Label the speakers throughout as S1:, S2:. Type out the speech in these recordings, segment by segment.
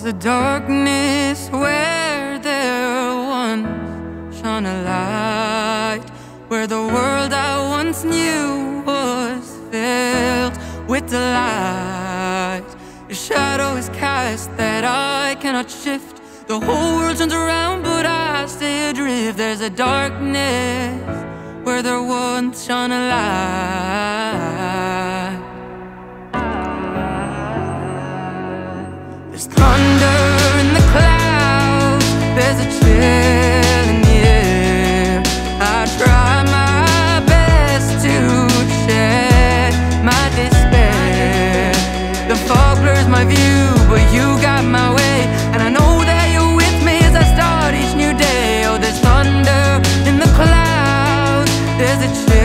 S1: There's a darkness where there once shone a light, where the world I once knew was filled with delight. A shadow is cast that I cannot shift. The whole world turns around, but I stay adrift. There's a darkness where there once shone a light. as it should.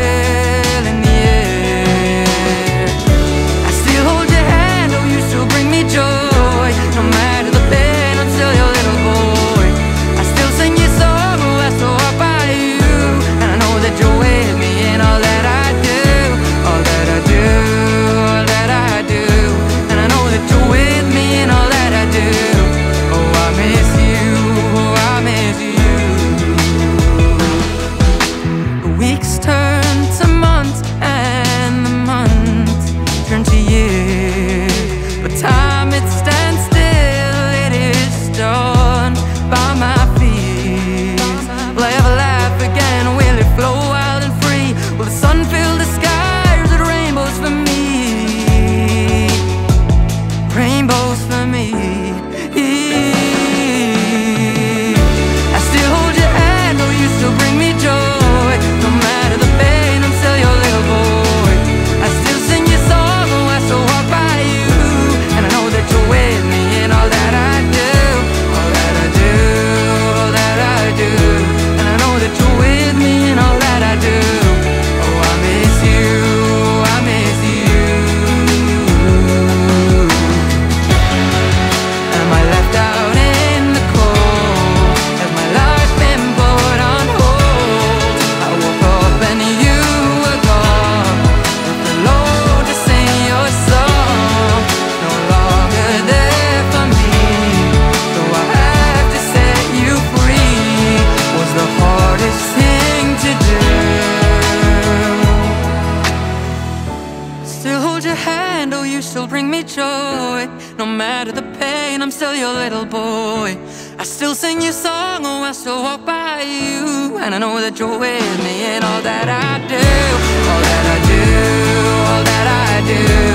S1: hold your hand, oh, you still bring me joy. No matter the pain, I'm still your little boy. I still sing your song, oh, I still walk by you. And I know that you're with me in all that I do, all that I do, all that I do.